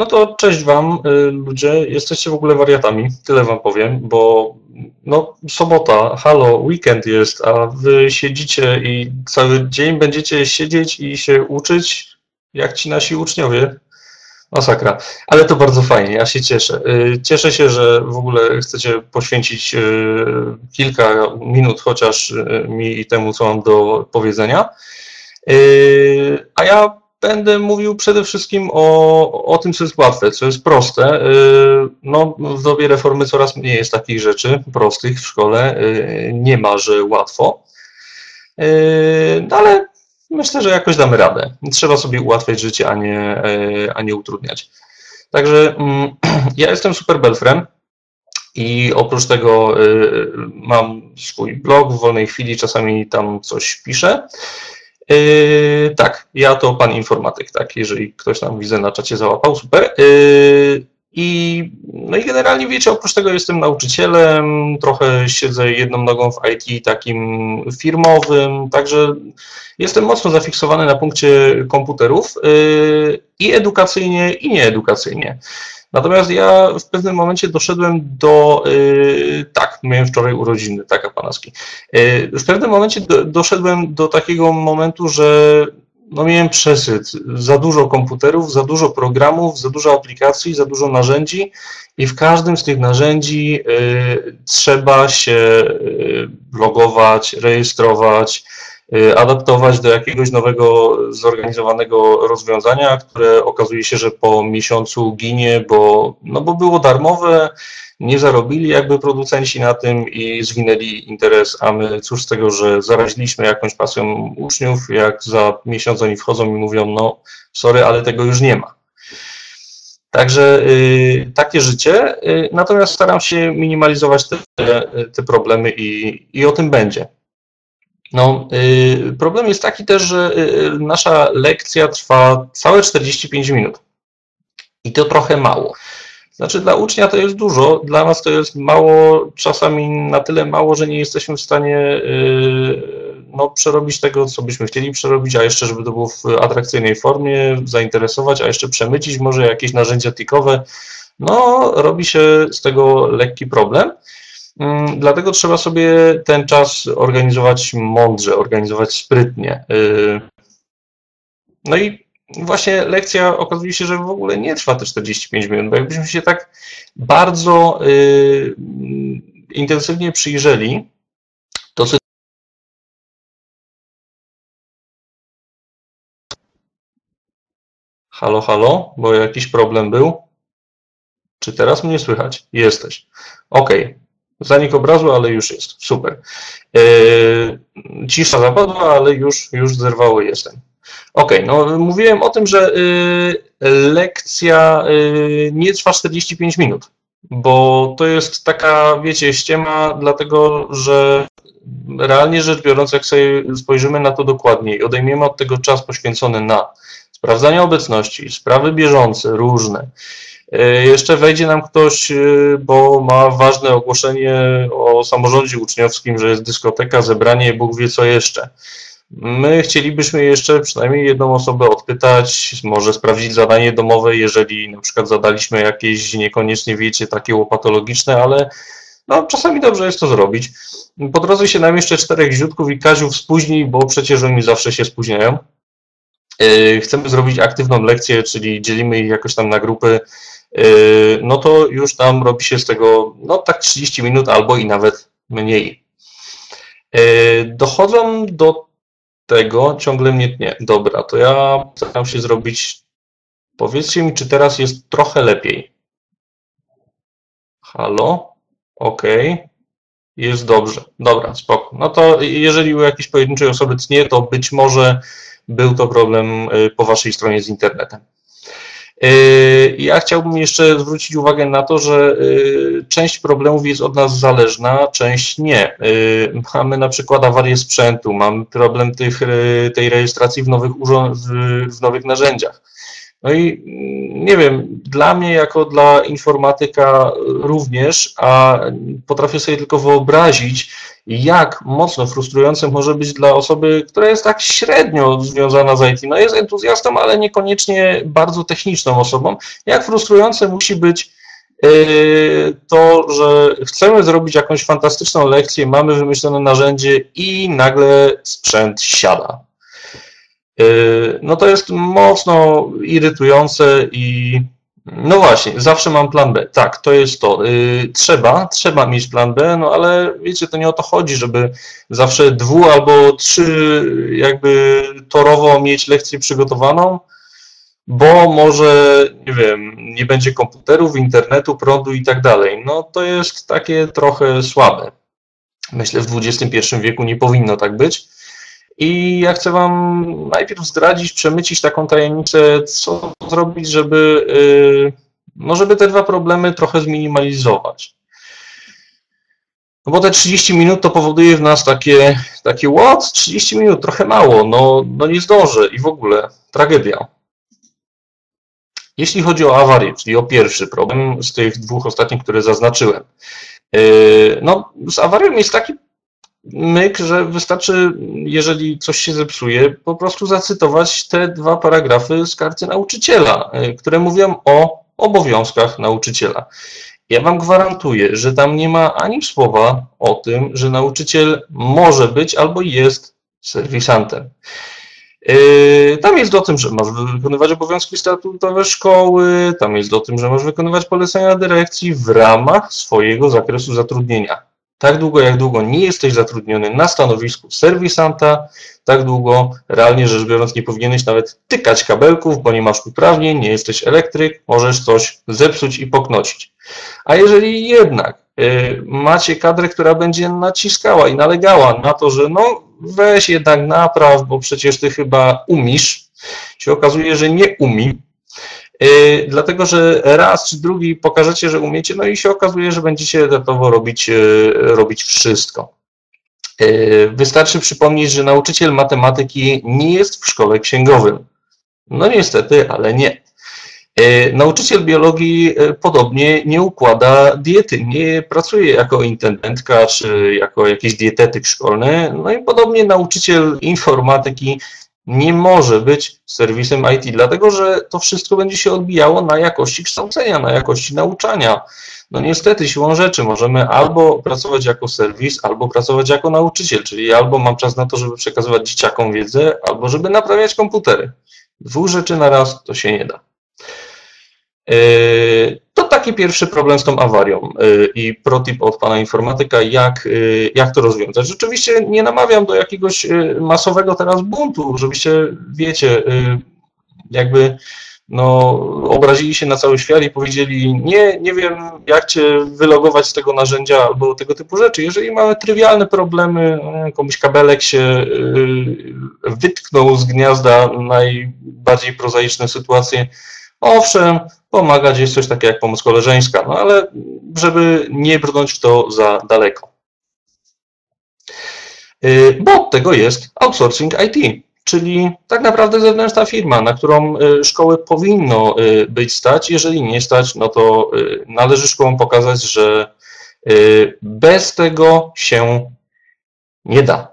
No to cześć Wam, e, ludzie. Jesteście w ogóle wariatami, tyle Wam powiem, bo no, sobota, halo, weekend jest, a Wy siedzicie i cały dzień będziecie siedzieć i się uczyć, jak ci nasi uczniowie. Masakra. Ale to bardzo fajnie, ja się cieszę. E, cieszę się, że w ogóle chcecie poświęcić kilka minut chociaż mi i temu, co mam do powiedzenia. A ja będę mówił przede wszystkim o, o tym, co jest łatwe, co jest proste. Y, no, w dobie reformy coraz mniej jest takich rzeczy prostych w szkole. Y, nie ma, że łatwo. Y, no, ale myślę, że jakoś damy radę. Trzeba sobie ułatwiać życie, a nie, a nie utrudniać. Także mm, ja jestem super belfrem i oprócz tego mam swój blog w wolnej chwili, czasami tam coś piszę. Yy, tak, ja to pan informatyk, tak, jeżeli ktoś tam widzę na czacie załapał, super. Yy, I, no i generalnie wiecie, oprócz tego jestem nauczycielem, trochę siedzę jedną nogą w IT takim firmowym, także jestem mocno zafiksowany na punkcie komputerów yy, i edukacyjnie, i nieedukacyjnie. Natomiast ja w pewnym momencie doszedłem do, yy, tak, miałem wczoraj urodziny, taka panaski. Yy, w pewnym momencie do, doszedłem do takiego momentu, że no miałem przesyt, za dużo komputerów, za dużo programów, za dużo aplikacji, za dużo narzędzi i w każdym z tych narzędzi yy, trzeba się y, logować, rejestrować, Y, adaptować do jakiegoś nowego, zorganizowanego rozwiązania, które okazuje się, że po miesiącu ginie, bo, no bo było darmowe, nie zarobili jakby producenci na tym i zwinęli interes, a my cóż z tego, że zaraziliśmy jakąś pasją uczniów, jak za miesiąc oni wchodzą i mówią, no sorry, ale tego już nie ma. Także y, takie życie, y, natomiast staram się minimalizować te, te problemy i, i o tym będzie. No, y, problem jest taki też, że y, nasza lekcja trwa całe 45 minut. I to trochę mało. Znaczy, dla ucznia to jest dużo, dla nas to jest mało, czasami na tyle mało, że nie jesteśmy w stanie y, no, przerobić tego, co byśmy chcieli przerobić, a jeszcze, żeby to było w atrakcyjnej formie, zainteresować, a jeszcze przemycić może jakieś narzędzia tikowe. No, robi się z tego lekki problem. Mm, dlatego trzeba sobie ten czas organizować mądrze, organizować sprytnie. Y, no i właśnie lekcja okazuje się, że w ogóle nie trwa te 45 minut, bo jakbyśmy się tak bardzo y, intensywnie przyjrzeli, to Halo, halo, bo jakiś problem był? Czy teraz mnie słychać? Jesteś. OK. Zanik obrazu, ale już jest. Super. E, cisza zapadła, ale już, już zerwało jestem. Ok, no mówiłem o tym, że y, lekcja y, nie trwa 45 minut, bo to jest taka, wiecie, ściema, dlatego że realnie rzecz biorąc, jak sobie spojrzymy na to dokładniej, odejmiemy od tego czas poświęcony na sprawdzanie obecności, sprawy bieżące, różne, jeszcze wejdzie nam ktoś, e, bo ma ważne ogłoszenie o samorządzie uczniowskim, że jest dyskoteka, zebranie, Bóg wie co jeszcze. My chcielibyśmy jeszcze przynajmniej jedną osobę odpytać, może sprawdzić zadanie domowe, jeżeli na przykład zadaliśmy jakieś niekoniecznie wiecie takie łopatologiczne, ale no, czasami dobrze jest to zrobić. Po drodze się nam jeszcze czterech ziutków i Kaziów spóźni, bo przecież oni zawsze się spóźniają. E, chcemy zrobić aktywną lekcję, czyli dzielimy ich jakoś tam na grupy no to już tam robi się z tego no tak 30 minut albo i nawet mniej. Yy, dochodzą do tego, ciągle mnie nie. Dobra, to ja staram się zrobić. Powiedzcie mi, czy teraz jest trochę lepiej. Halo? OK. Jest dobrze. Dobra, spoko. No to jeżeli u jakiejś pojedynczej osoby tnie, to być może był to problem yy, po waszej stronie z internetem. Yy, ja chciałbym jeszcze zwrócić uwagę na to, że yy, część problemów jest od nas zależna, część nie. Yy, mamy na przykład awarię sprzętu, mamy problem tych, tej rejestracji w nowych, w nowych narzędziach. No i mm, nie wiem, dla mnie jako dla informatyka również, a potrafię sobie tylko wyobrazić, jak mocno frustrujące może być dla osoby, która jest tak średnio związana z IT. No jest entuzjastą, ale niekoniecznie bardzo techniczną osobą. Jak frustrujące musi być yy, to, że chcemy zrobić jakąś fantastyczną lekcję, mamy wymyślone narzędzie i nagle sprzęt siada. Yy, no to jest mocno irytujące i no właśnie, zawsze mam plan B. Tak, to jest to. Yy, trzeba, trzeba mieć plan B, no ale wiecie, to nie o to chodzi, żeby zawsze dwu albo trzy jakby torowo mieć lekcję przygotowaną, bo może, nie wiem, nie będzie komputerów, internetu, prądu i tak dalej. No to jest takie trochę słabe. Myślę, w XXI wieku nie powinno tak być. I ja chcę Wam najpierw zdradzić, przemycić taką tajemnicę, co zrobić, żeby, y, no żeby te dwa problemy trochę zminimalizować. No bo te 30 minut to powoduje w nas takie, takie what? 30 minut, trochę mało, no, no nie zdążę i w ogóle tragedia. Jeśli chodzi o awarię, czyli o pierwszy problem z tych dwóch ostatnich, które zaznaczyłem, y, no z awarią jest taki myk, że wystarczy, jeżeli coś się zepsuje, po prostu zacytować te dwa paragrafy z karty nauczyciela, e, które mówią o obowiązkach nauczyciela. Ja Wam gwarantuję, że tam nie ma ani słowa o tym, że nauczyciel może być albo jest serwisantem. E, tam jest o tym, że masz wykonywać obowiązki statutowe szkoły, tam jest o tym, że masz wykonywać polecenia dyrekcji w ramach swojego zakresu zatrudnienia. Tak długo, jak długo nie jesteś zatrudniony na stanowisku serwisanta, tak długo, realnie rzecz biorąc, nie powinieneś nawet tykać kabelków, bo nie masz uprawnień, nie jesteś elektryk, możesz coś zepsuć i poknocić. A jeżeli jednak y, macie kadrę, która będzie naciskała i nalegała na to, że no weź jednak napraw, bo przecież ty chyba umisz, się okazuje, że nie umi, Y, dlatego że raz czy drugi pokażecie, że umiecie, no i się okazuje, że będziecie gotowo robić, y, robić wszystko. Y, wystarczy przypomnieć, że nauczyciel matematyki nie jest w szkole księgowym. No niestety, ale nie. Nauczyciel biologii podobnie nie układa diety, nie pracuje jako intendentka czy jako jakiś dietetyk szkolny. No i podobnie nauczyciel informatyki nie może być serwisem IT, dlatego że to wszystko będzie się odbijało na jakości kształcenia, na jakości nauczania. No niestety, siłą rzeczy możemy albo pracować jako serwis, albo pracować jako nauczyciel, czyli albo mam czas na to, żeby przekazywać dzieciakom wiedzę, albo żeby naprawiać komputery. Dwóch rzeczy na raz to się nie da. Yy, taki pierwszy problem z tą awarią yy, i protip od pana informatyka, jak, yy, jak to rozwiązać. Rzeczywiście nie namawiam do jakiegoś masowego teraz buntu, żebyście, wiecie, jakby no, obrazili się na cały świat i powiedzieli, nie, nie wiem, jak cię wylogować z tego narzędzia albo tego typu rzeczy. Jeżeli mamy trywialne problemy, komuś kabelek się wytknął z gniazda, najbardziej prozaiczne sytuacje, Owszem, pomagać jest coś takiego jak pomoc koleżeńska, no ale żeby nie brnąć w to za daleko. Y, bo od tego jest outsourcing IT, czyli tak naprawdę zewnętrzna firma, na którą y, szkoły powinno y, być stać. Jeżeli nie stać, no to należy szkołom pokazać, że bez tego się nie da.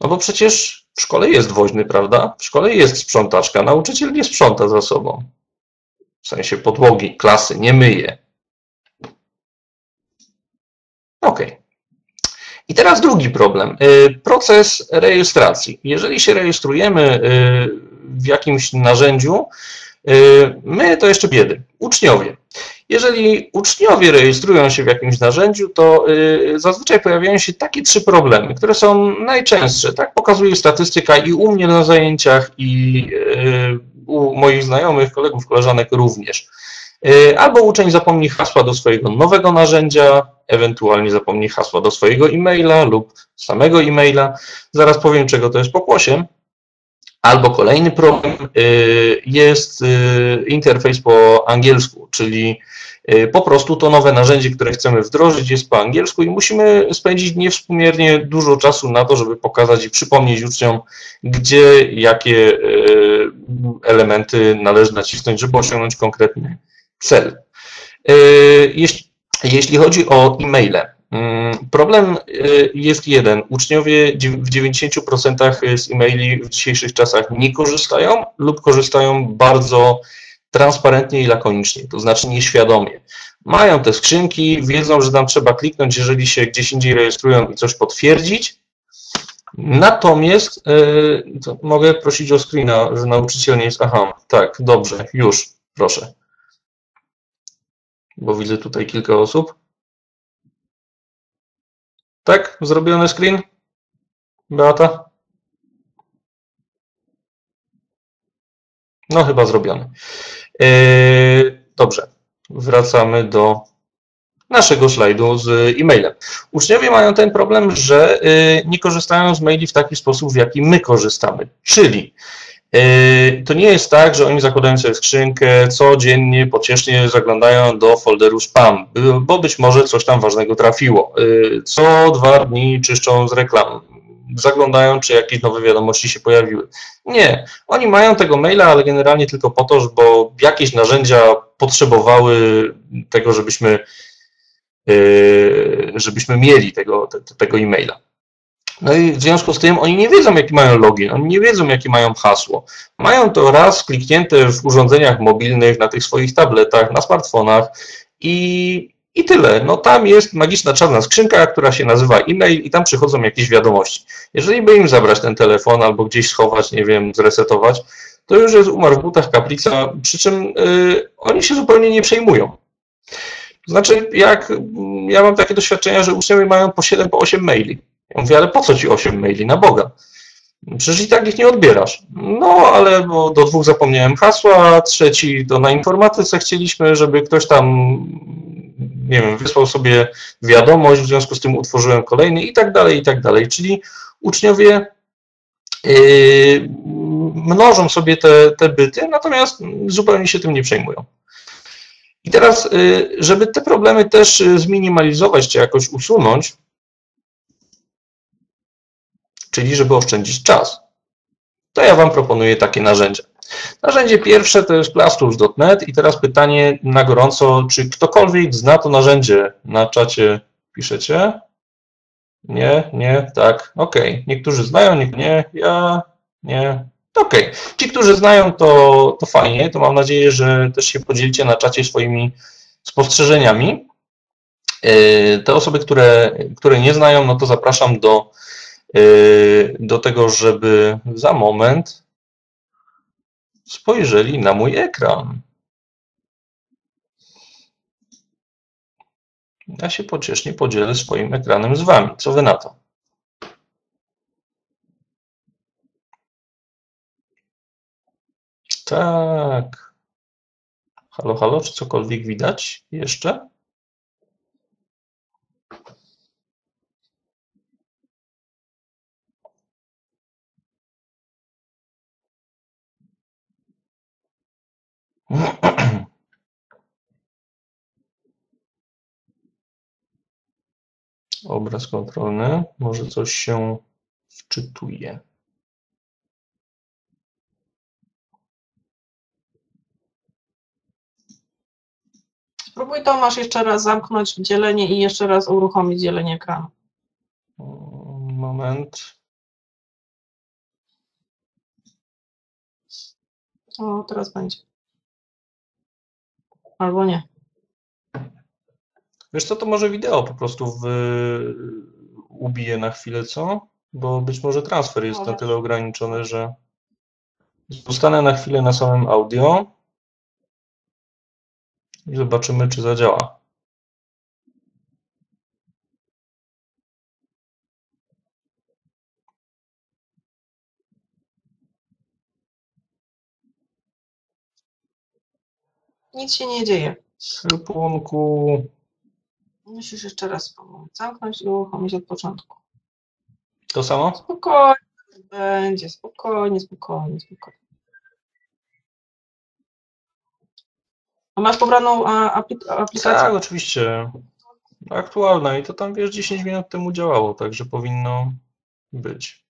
No bo przecież w szkole jest woźny, prawda? W szkole jest sprzątaczka, nauczyciel nie sprząta za sobą w sensie podłogi, klasy, nie myje. Ok. I teraz drugi problem. Y, proces rejestracji. Jeżeli się rejestrujemy y, w jakimś narzędziu, y, my to jeszcze biedy. Uczniowie. Jeżeli uczniowie rejestrują się w jakimś narzędziu, to zazwyczaj pojawiają się takie trzy problemy, które są najczęstsze. Tak pokazuje statystyka i u mnie na zajęciach, i u moich znajomych, kolegów, koleżanek również. Y, albo uczeń zapomni hasła do swojego nowego narzędzia, ewentualnie zapomni hasła do swojego e-maila lub samego e-maila. Zaraz powiem, czego to jest pokłosie. Albo kolejny problem y, jest y, interfejs po angielsku, czyli po prostu to nowe narzędzie, które chcemy wdrożyć jest po angielsku i musimy spędzić niewspółmiernie dużo czasu na to, żeby pokazać i przypomnieć uczniom, gdzie, jakie y, elementy należy nacisnąć, żeby osiągnąć konkretny cel. Jeśli, jeśli chodzi o e-maile, problem jest jeden. Uczniowie w 90% z e-maili w dzisiejszych czasach nie korzystają lub korzystają bardzo transparentnie i lakonicznie, to znaczy nieświadomie. Mają te skrzynki, wiedzą, że tam trzeba kliknąć, jeżeli się gdzieś indziej rejestrują i coś potwierdzić. Natomiast yy, mogę prosić o screena, że nauczyciel nie jest. Aha, tak, dobrze, już, proszę. Bo widzę tutaj kilka osób. Tak, zrobiony screen? Beata? No chyba zrobiony. Yy, dobrze, wracamy do naszego slajdu z e-mailem. Uczniowie mają ten problem, że yy, nie korzystają z maili w taki sposób, w jaki my korzystamy. Czyli yy, to nie jest tak, że oni zakładają sobie skrzynkę, codziennie pociesznie zaglądają do folderu spam, bo być może coś tam ważnego trafiło. Co dwa dni czyszczą z reklam zaglądają, czy jakieś nowe wiadomości się pojawiły. Nie, oni mają tego maila, ale generalnie tylko po to, bo jakieś narzędzia potrzebowały tego, żebyśmy, yy, żebyśmy mieli tego, tego e-maila. No i w związku z tym oni nie wiedzą, jaki mają login, oni nie wiedzą, jakie mają hasło. Mają to raz kliknięte w urządzeniach mobilnych, na tych swoich tabletach, na smartfonach i i tyle. No tam jest magiczna czarna skrzynka, która się nazywa e-mail i tam przychodzą jakieś wiadomości. Jeżeli by im zabrać ten telefon albo gdzieś schować, nie wiem, zresetować, to już jest umarł w butach kaplica, przy czym yy, oni się zupełnie nie przejmują. Znaczy, jak ja mam takie doświadczenia, że uczniowie mają po 7, po 8 maili. Ja mówię, ale po co ci 8 maili? Na Boga. Przecież i tak ich nie odbierasz. No, ale bo do dwóch zapomniałem hasła, trzeci to na informatyce chcieliśmy, żeby ktoś tam nie wiem, wysłał sobie wiadomość, w związku z tym utworzyłem kolejny i tak dalej, i tak dalej. Czyli uczniowie yy, mnożą sobie te, te byty, natomiast zupełnie się tym nie przejmują. I teraz, yy, żeby te problemy też zminimalizować, czy jakoś usunąć, czyli żeby oszczędzić czas, to ja Wam proponuję takie narzędzia. Narzędzie pierwsze to jest plasturs.net i teraz pytanie na gorąco, czy ktokolwiek zna to narzędzie? Na czacie piszecie? Nie, nie, tak, ok. Niektórzy znają, nikt nie, ja, nie, ok. Ci, którzy znają, to, to fajnie, to mam nadzieję, że też się podzielicie na czacie swoimi spostrzeżeniami. E, te osoby, które, które nie znają, no to zapraszam do, e, do tego, żeby za moment spojrzeli na mój ekran. Ja się pociesznie podzielę swoim ekranem z Wami. Co Wy na to? Tak. Halo, halo, czy cokolwiek widać jeszcze? Obraz kontrolny. Może coś się wczytuje. Spróbuj Tomasz jeszcze raz zamknąć dzielenie i jeszcze raz uruchomić dzielenie ekranu. Moment. O, teraz będzie. Albo nie. Wiesz co, to może wideo po prostu w... ubiję na chwilę, co? Bo być może transfer jest na tyle ograniczony, że zostanę na chwilę na samym audio i zobaczymy, czy zadziała. Nic się nie dzieje. Sylpunku. Musisz jeszcze raz zamknąć i uruchomić od początku. To samo? Spokojnie, będzie, spokojnie, spokojnie, spokojnie. A masz pobraną aplik- aplikację? Tak, oczywiście. Aktualna i to tam wiesz 10 minut temu działało, także powinno być.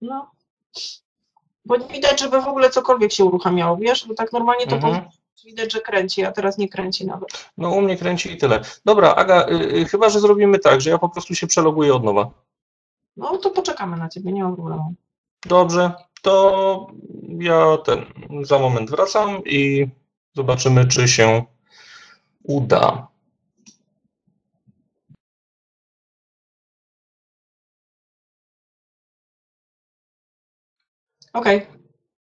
No. Bo nie widać, żeby w ogóle cokolwiek się uruchamiało, wiesz? Bo tak normalnie to Mhm. widać, że kręci, a teraz nie kręci nawet. No u mnie kręci i tyle. Dobra, Aga, y, y, chyba, że zrobimy tak, że ja po prostu się przeloguję od nowa. No to poczekamy na ciebie, nie ma problemu. Dobrze, to ja ten za moment wracam i zobaczymy, czy się uda. Okej.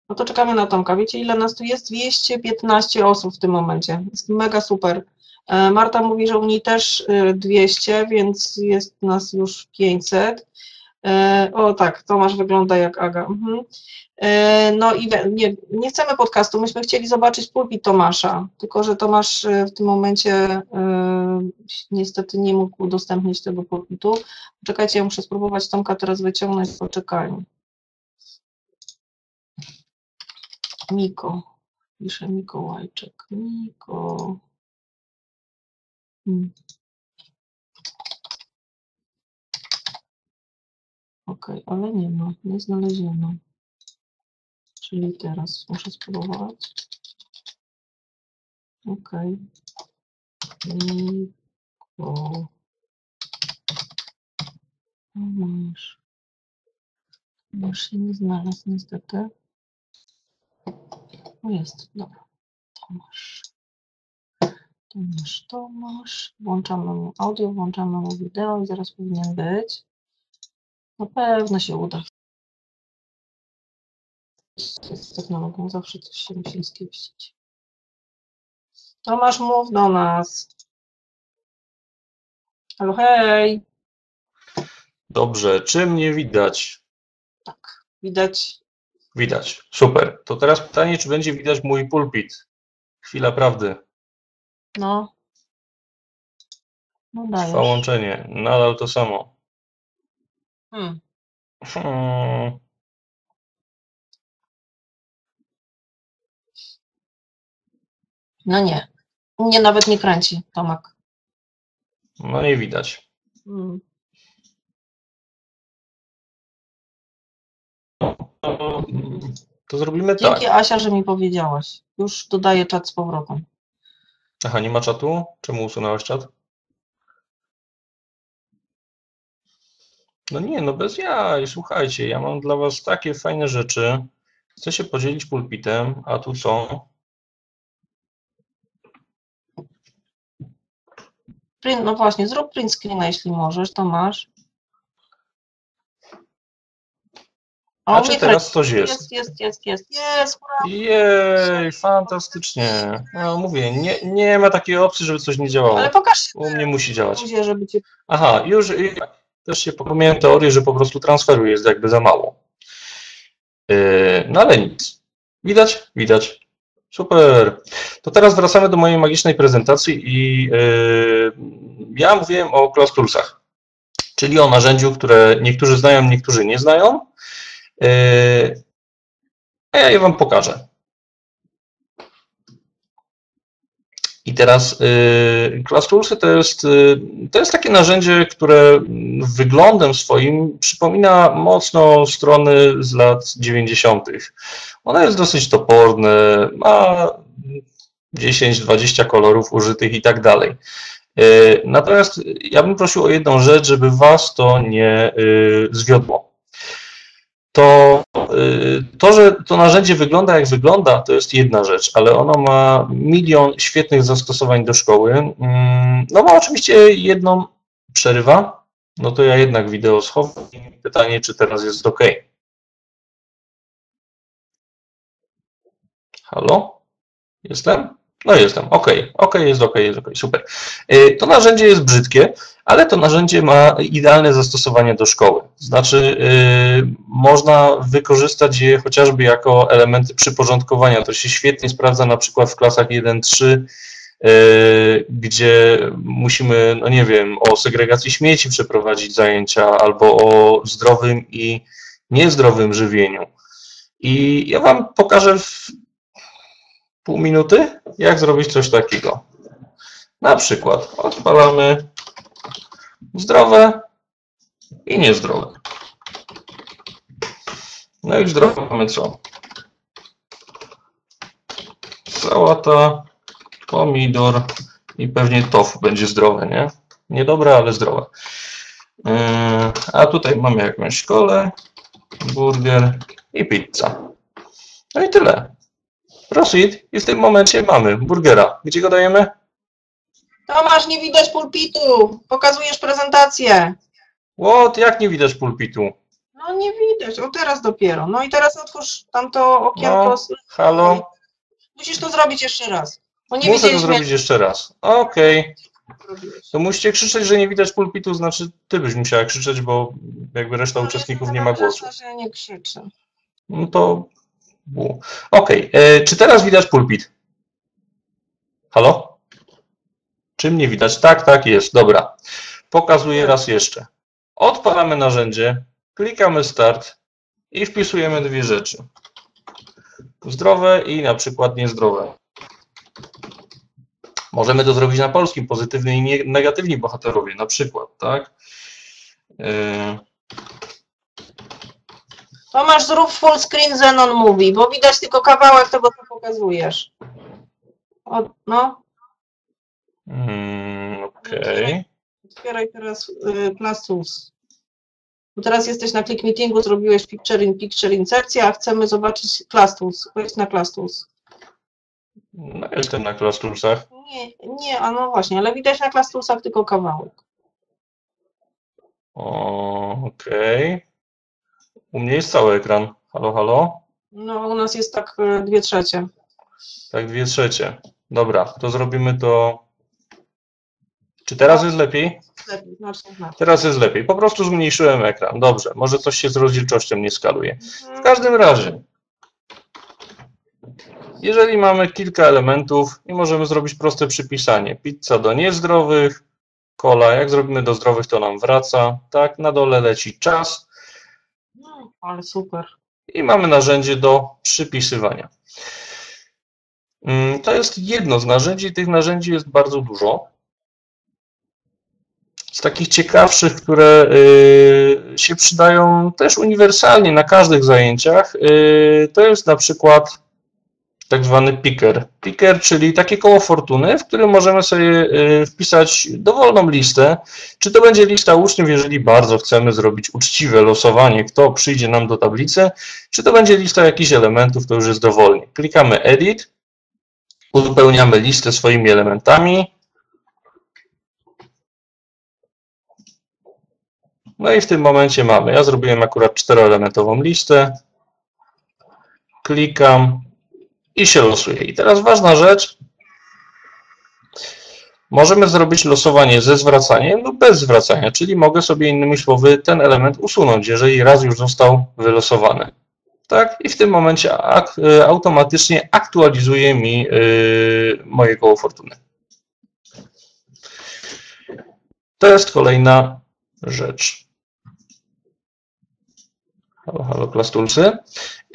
No to czekamy na Tomka. Wiecie, ile nas tu jest? 215 osób w tym momencie. Jest mega super. E, Marta mówi, że u niej też y, 200, więc jest nas już 500. E, O tak, Tomasz wygląda jak Aga. Mhm. E, No i nie, nie chcemy podcastu, myśmy chcieli zobaczyć pulpit Tomasza, tylko że Tomasz e, w tym momencie e, niestety nie mógł udostępnić tego pulpitu. Czekajcie, ja muszę spróbować Tomka teraz wyciągnąć, poczekaj. Miko. Pisze Mikołajczyk. Miko. Hmm. Okej, ale nie ma, nie znaleziono. Czyli teraz muszę spróbować. Okej. Miko. Masz. Już się nie znalazł niestety. Jest, dobra. Tomasz. Tomasz, Tomasz. Włączamy mu audio, włączamy mu wideo i zaraz powinien być. Na pewno się uda. Z technologią zawsze coś się musi skiepścić. Tomasz, mów do nas. Halo, hej. Dobrze, czy mnie widać? Tak, widać. Widać. Super. To teraz pytanie, czy będzie widać mój pulpit? Chwila prawdy. No. No dajesz. Trwa łączenie. Nadal to samo. Hmm. Hmm. No nie. Mnie nawet nie kręci, Tomek. No nie widać. Hmm. To, to zrobimy Dzięki tak. Asia, że mi powiedziałaś. Już dodaję czat z powrotem. Aha, nie ma czatu? Czemu usunęłaś czat? No nie, no bez jaj. Słuchajcie, ja mam dla was takie fajne rzeczy. Chcę się podzielić pulpitem, a tu co? Print, no właśnie, zrób print screena, jeśli możesz, to masz. A czy teraz coś jest? Jest, jest, jest, jest, jest. Jej, fantastycznie. No mówię, nie, nie ma takiej opcji, żeby coś nie działało. Ale pokaż się U mnie musi działać. ludzie, żeby cię... Aha, już też się pomyliłem teorię, że po prostu transferu jest jakby za mało. Yy, no ale nic. Widać? Widać. Super. To teraz wracamy do mojej magicznej prezentacji i yy, ja mówiłem o Toolsach, czyli o narzędziu, które niektórzy znają, niektórzy nie znają. Yy, a ja je Wam pokażę. I teraz y, Class to jest, y, to jest takie narzędzie, które wyglądem swoim przypomina mocno strony z lat 90. Ono jest dosyć toporne, ma 10-20 kolorów użytych i tak dalej. Natomiast ja bym prosił o jedną rzecz, żeby Was to nie zwiodło. To, y, to, że to narzędzie wygląda jak wygląda, to jest jedna rzecz, ale ono ma milion świetnych zastosowań do szkoły. Mm, No ma oczywiście jedną przerywa, no to ja jednak wideo schowam. Pytanie, czy teraz jest ok. Halo? Jestem? No jestem, ok, ok, jest ok, jest ok, super. Y, To narzędzie jest brzydkie, ale to narzędzie ma idealne zastosowanie do szkoły. Znaczy, y, można wykorzystać je chociażby jako elementy przyporządkowania. To się świetnie sprawdza na przykład w klasach 1-3, y, gdzie musimy, no nie wiem, o segregacji śmieci przeprowadzić zajęcia albo o zdrowym i niezdrowym żywieniu. I ja Wam pokażę w pół minuty, jak zrobić coś takiego. Na przykład odpalamy zdrowe i niezdrowe. No i zdrowe mamy co? Sałata, pomidor i pewnie tofu będzie zdrowe, nie? Niedobre, ale zdrowe. Yy, A tutaj mamy jakąś kolę, burger i pizza. No i tyle. Proceed i w tym momencie mamy burgera. Gdzie go dajemy? Tomasz, nie widać pulpitu. Pokazujesz prezentację. What? Jak nie widać pulpitu? No nie widać, o teraz dopiero. No i teraz otwórz tamto okienko. No, Halo? Musisz to zrobić jeszcze raz. Bo nie Muszę to zrobić jeszcze raz. Okej. jak to musicie krzyczeć, że nie widać pulpitu, znaczy ty byś musiała krzyczeć, bo jakby reszta No, uczestników nie ma głosu. że nie krzyczę. No to. Okej, e, czy teraz widać pulpit? Halo? Czym nie widać? Tak, tak jest, dobra. Pokazuję raz jeszcze. Odpalamy narzędzie, klikamy start i wpisujemy dwie rzeczy. Zdrowe i na przykład niezdrowe. Możemy to zrobić na polskim, pozytywni i negatywni bohaterowie, na przykład, tak? E, Tomasz, zrób full screen Xenon Movie, bo widać tylko kawałek tego, co pokazujesz. O, no, mm, Okej. otwieraj teraz y. Bo teraz jesteś na Click Meetingu, zrobiłeś Picture in Picture insercję, a chcemy zobaczyć Classus. Wejdź na Classus. No, jestem na klastursach. Nie, nie, a no właśnie, ale widać na Classusach tylko kawałek. Okej. U mnie jest cały ekran. Halo, halo? No, u nas jest tak y, dwie trzecie. Tak, dwie trzecie. Dobra, to zrobimy to. Czy teraz jest lepiej? Lepiej, znacznie, znacznie. Teraz jest lepiej. Po prostu zmniejszyłem ekran. Dobrze, może coś się z rozdzielczością nie skaluje. W każdym razie, jeżeli mamy kilka elementów i możemy zrobić proste przypisanie. Pizza do niezdrowych, kola, jak zrobimy do zdrowych, to nam wraca. Tak, na dole leci czas. No, ale super. i mamy narzędzie do przypisywania. Mm, To jest jedno z narzędzi, tych narzędzi jest bardzo dużo. Z takich ciekawszych, które y, się przydają też uniwersalnie na każdych zajęciach, y, to jest na przykład tak zwany picker. Picker, czyli takie koło fortuny, w którym możemy sobie y, wpisać dowolną listę. Czy to będzie lista uczniów, jeżeli bardzo chcemy zrobić uczciwe losowanie, kto przyjdzie nam do tablicy, czy to będzie lista jakichś elementów, to już jest dowolnie. Klikamy Edit, uzupełniamy listę swoimi elementami. No i w tym momencie mamy, ja zrobiłem akurat czteroelementową listę, klikam i się losuje. I teraz ważna rzecz, możemy zrobić losowanie ze zwracaniem lub bez zwracania, czyli mogę sobie innymi słowy ten element usunąć, jeżeli raz już został wylosowany. Tak? I w tym momencie ak y, automatycznie aktualizuje mi y, moje koło fortuny. To jest kolejna rzecz. Halo, halo, klastulsy.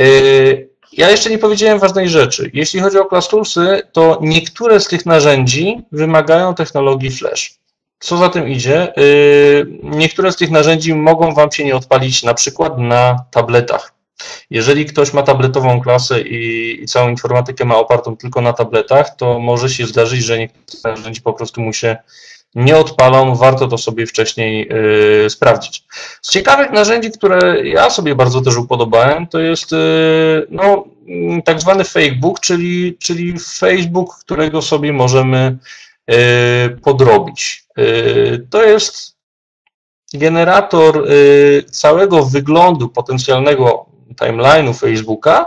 Y, ja jeszcze nie powiedziałem ważnej rzeczy. Jeśli chodzi o klastulsy, to niektóre z tych narzędzi wymagają technologii Flash. Co za tym idzie? y, Niektóre z tych narzędzi mogą Wam się nie odpalić na przykład na tabletach. Jeżeli ktoś ma tabletową klasę i, i całą informatykę ma opartą tylko na tabletach, to może się zdarzyć, że niektóre narzędzi po prostu mu się nie odpalą. Warto to sobie wcześniej y, sprawdzić. Z ciekawych narzędzi, które ja sobie bardzo też upodobałem, to jest y, no, mm, tak zwany Facebook, czyli, czyli Facebook, którego sobie możemy y, podrobić. Y, To jest generator y, całego wyglądu potencjalnego timeline'u Facebooka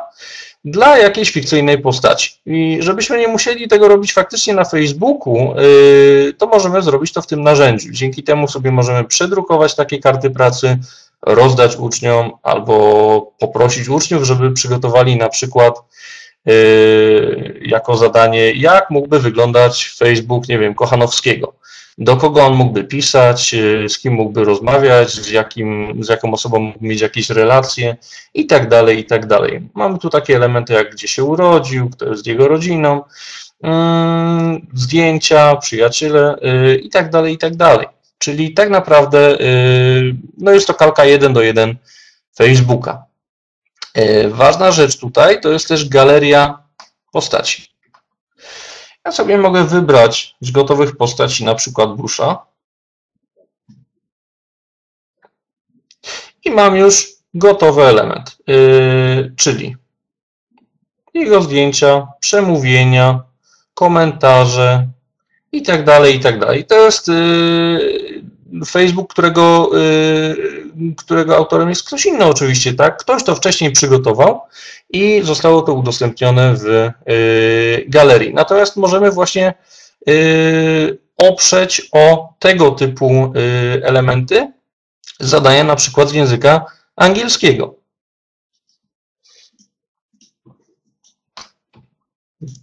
dla jakiejś fikcyjnej postaci. I żebyśmy nie musieli tego robić faktycznie na Facebooku, y, to możemy zrobić to w tym narzędziu. Dzięki temu sobie możemy przedrukować takie karty pracy, rozdać uczniom albo poprosić uczniów, żeby przygotowali na przykład y, jako zadanie, jak mógłby wyglądać Facebook, nie wiem, Kochanowskiego. Do kogo on mógłby pisać, y, z kim mógłby rozmawiać, z, jakim, z jaką osobą mógłby mieć jakieś relacje i tak dalej, i tak dalej. Mamy tu takie elementy jak gdzie się urodził, kto jest jego rodziną, mm, zdjęcia, przyjaciele y, i tak dalej, i tak dalej. Czyli tak naprawdę y, no jest to kalka 1 do 1 Facebooka. Ważna rzecz tutaj to jest też galeria postaci. Ja sobie mogę wybrać z gotowych postaci na przykład Busha. I mam już gotowy element, yy, czyli jego zdjęcia, przemówienia, komentarze i tak dalej, i tak dalej. To jest yy, Facebook, którego, yy, którego autorem jest ktoś inny oczywiście, tak? Ktoś to wcześniej przygotował i zostało to udostępnione w yy, galerii. Natomiast możemy właśnie yy, oprzeć o tego typu elementy zadania na przykład z języka angielskiego.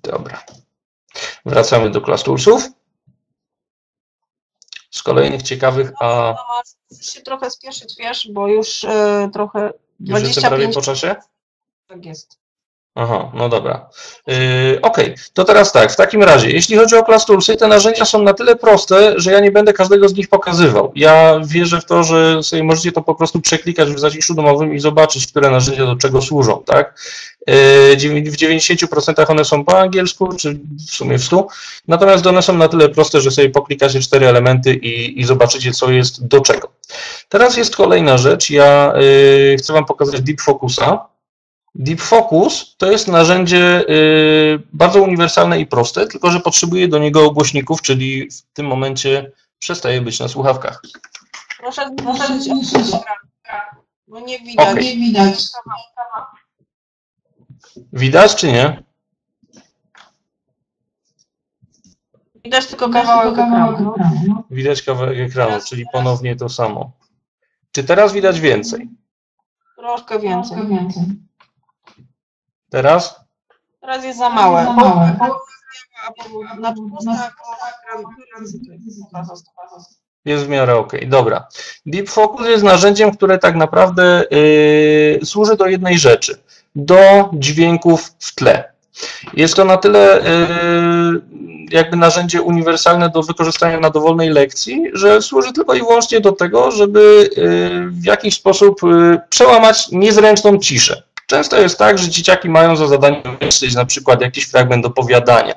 Dobra. Wracamy do Toolsów z kolejnych ciekawych, a... Musisz się trochę spieszyć, wiesz, bo już y, trochę... Już 25... jestem prawie po czasie? Tak jest. Aha, no dobra. Yy, ok, to teraz tak, w takim razie, jeśli chodzi o Class Toolsy, te narzędzia są na tyle proste, że ja nie będę każdego z nich pokazywał. Ja wierzę w to, że sobie możecie to po prostu przeklikać w zaciszu domowym i zobaczyć, które narzędzia do czego służą, tak? Yy, w 90% one są po angielsku, czy w sumie w 100%, natomiast one są na tyle proste, że sobie poklikacie cztery elementy i, i zobaczycie, co jest do czego. Teraz jest kolejna rzecz, ja yy, chcę Wam pokazać Deep Focusa. Deep Focus to jest narzędzie y, bardzo uniwersalne i proste, tylko że potrzebuje do niego głośników, czyli w tym momencie przestaje być na słuchawkach. Proszę zmniejszyć bo nie widać. Okay. Nie widać. Widać czy nie? Widać tylko kawałek ekranu. Widać kawałek ekranu, czyli ponownie to samo. Czy teraz widać więcej? Troszkę więcej. Troszkę więcej. Teraz? Teraz jest za małe. Za małe. Jest w miarę ok, dobra. Deep Focus jest narzędziem, które tak naprawdę yy, służy do jednej rzeczy, do dźwięków w tle. Jest to na tyle yy, jakby narzędzie uniwersalne do wykorzystania na dowolnej lekcji, że służy tylko i wyłącznie do tego, żeby yy, w jakiś sposób yy, przełamać niezręczną ciszę. Często jest tak, że dzieciaki mają za zadanie myśleć na przykład jakiś fragment opowiadania.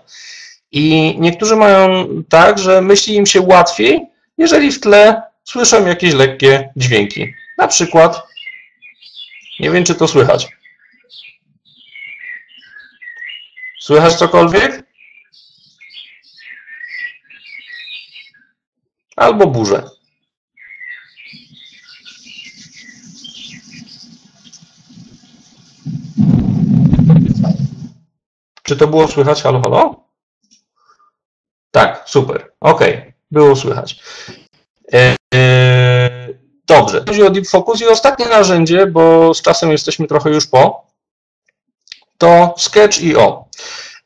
I niektórzy mają tak, że myśli im się łatwiej, jeżeli w tle słyszą jakieś lekkie dźwięki. Na przykład, nie wiem czy to słychać. Słychać cokolwiek? Albo burzę. Czy to było słychać? Halo, halo? Tak, super. Ok, było słychać. E, e, dobrze. Chodzi o Deep Focus i ostatnie narzędzie, bo z czasem jesteśmy trochę już po, to Sketch.io.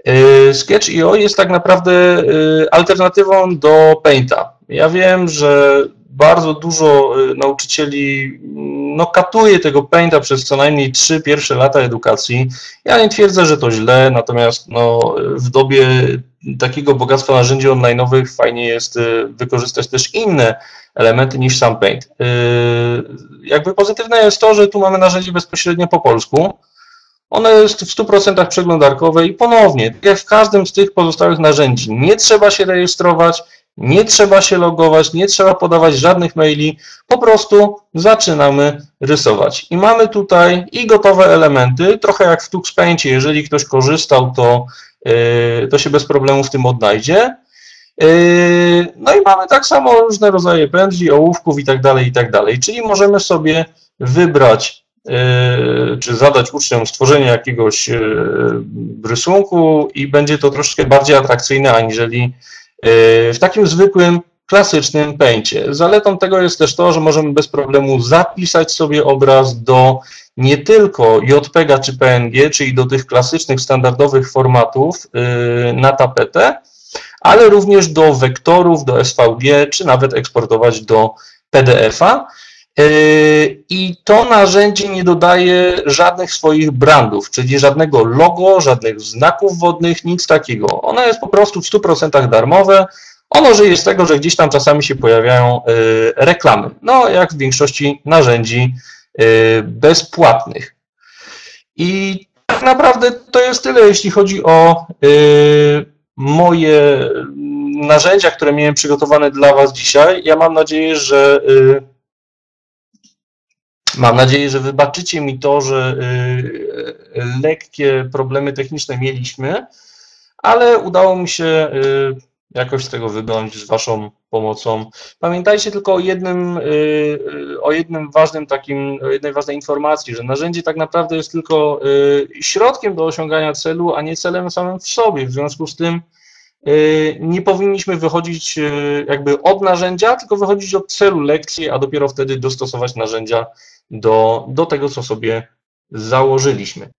E, Sketch.io jest tak naprawdę alternatywą do Painta. Ja wiem, że bardzo dużo y, nauczycieli no, katuje tego Painta przez co najmniej trzy pierwsze lata edukacji. Ja nie twierdzę, że to źle, natomiast no, w dobie takiego bogactwa narzędzi online'owych fajnie jest y, wykorzystać też inne elementy niż sam Paint. Y, jakby pozytywne jest to, że tu mamy narzędzie bezpośrednio po polsku. Ono jest w 100% przeglądarkowe i ponownie, jak w każdym z tych pozostałych narzędzi, nie trzeba się rejestrować, nie trzeba się logować, nie trzeba podawać żadnych maili, po prostu zaczynamy rysować. I mamy tutaj i gotowe elementy, trochę jak w TuxPaintie, jeżeli ktoś korzystał, to, yy, to się bez problemu w tym odnajdzie. Yy, no i mamy tak samo różne rodzaje pędzli, ołówków i tak dalej, i tak dalej. Czyli możemy sobie wybrać yy, czy zadać uczniom stworzenie jakiegoś rysunku i będzie to troszkę bardziej atrakcyjne aniżeli w takim zwykłym, klasycznym pęcie. Zaletą tego jest też to, że możemy bez problemu zapisać sobie obraz do nie tylko JPEGA czy PNG, czyli do tych klasycznych, standardowych formatów y, na tapetę, ale również do wektorów, do SVG, czy nawet eksportować do PDF-a. Yy, I to narzędzie nie dodaje żadnych swoich brandów, czyli żadnego logo, żadnych znaków wodnych, nic takiego. Ono jest po prostu w 100% darmowe. Ono żyje z tego, że gdzieś tam czasami się pojawiają yy, reklamy. No, jak w większości narzędzi yy, bezpłatnych. I tak naprawdę to jest tyle, jeśli chodzi o moje narzędzia, które miałem przygotowane dla Was dzisiaj. Ja mam nadzieję, że Mam nadzieję, że wybaczycie mi to, że y, lekkie problemy techniczne mieliśmy, ale udało mi się y, jakoś z tego wybrnąć z Waszą pomocą. Pamiętajcie tylko o jednym, y, o jednym ważnym takim, o jednej ważnej informacji, że narzędzie tak naprawdę jest tylko środkiem do osiągania celu, a nie celem samym w sobie. W związku z tym nie powinniśmy wychodzić jakby od narzędzia, tylko wychodzić od celu lekcji, a dopiero wtedy dostosować narzędzia do, do tego, co sobie założyliśmy.